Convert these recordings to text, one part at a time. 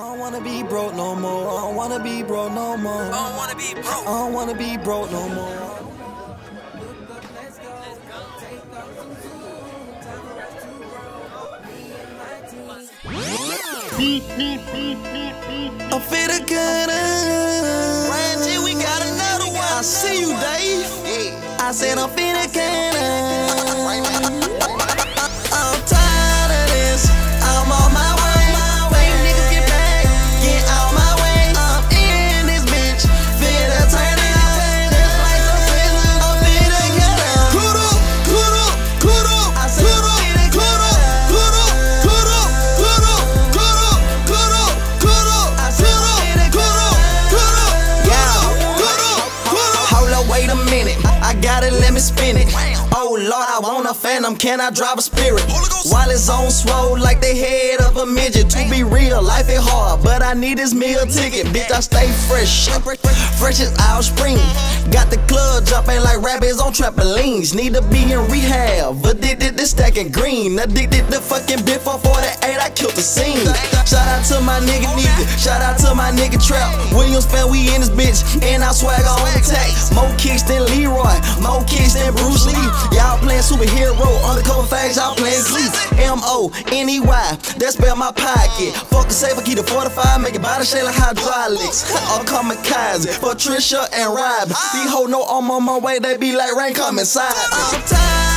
don't wanna be broke no more. I don't wanna be broke no more. I don't wanna be broke. I don't wanna be broke no more. I'm finna cut Ryan G, we got another one. I see you, Dave. I said I'm finna cut I'm wait a minute. I gotta let me spin it. Oh Lord, I want a phantom. Can I drive a spirit? While it's on swole like the head of a midget. To be real, life is hard, but I need this meal ticket. Bitch, I stay fresh. Fresh as our spring. Got the club jumping like rabbits on trampolines. Need to be in rehab. Addicted to stacking green. Addicted to fucking bit for 48. I killed the scene. Shout out to my nigga Nigga. Shout out to my nigga Trap. Williams fan, we in this bitch. And I swag on attack. More kicks than Leroy. More kids than Bruce Lee. Y'all playing superhero. Undercover fags, y'all playing Glee. M-O, N-E-Y. that's spell my pocket. Fuck a safe, keep the 45. Make it body shape like hydraulics. All kamikaze. Patricia and Rob. These hoes know I'm on my way. They be like rain come inside. I'm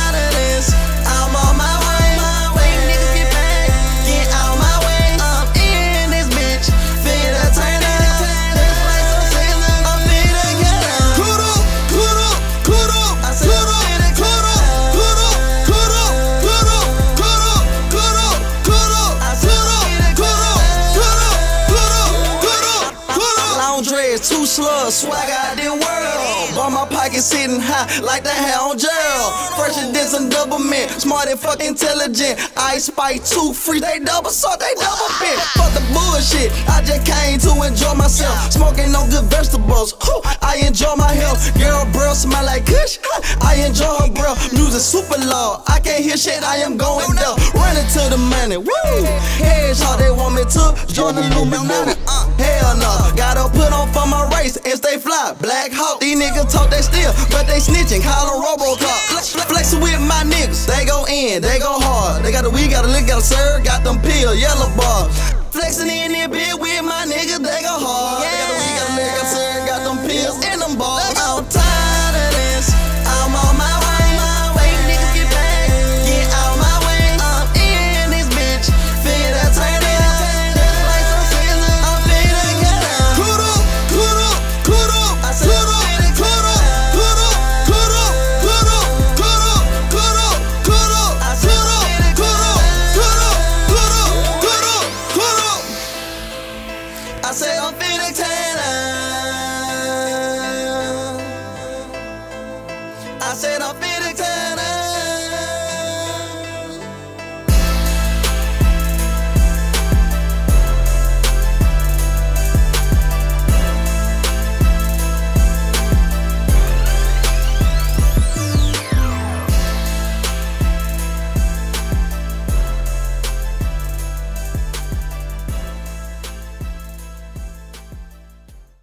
Dreads, two slugs, swag out the world. Ball my pocket sitting high like the hair on Gerald. Fresher than some double mint, smart and fuck intelligent. Ice Spike two free, they double salt, they double bit. Fuck the bullshit, I just came to enjoy myself. Smoking no good vegetables, Whew, I enjoy my health. Girl, bro, smell like kush. I enjoy her, bro. Music super loud, I can't hear shit, I am going down. Running to the money, woo. Heads how they want me to join the Illuminati. Uh, hell no, gotta put on for my race and stay fly. Black Hawk, these niggas talk they still, but they snitching. Call them Robocop. Flex- Flexing with my niggas, they go in, they go hard. They got a weed, got a lick, got a serve, got them pill, yellow bar. Flexing in I said I've been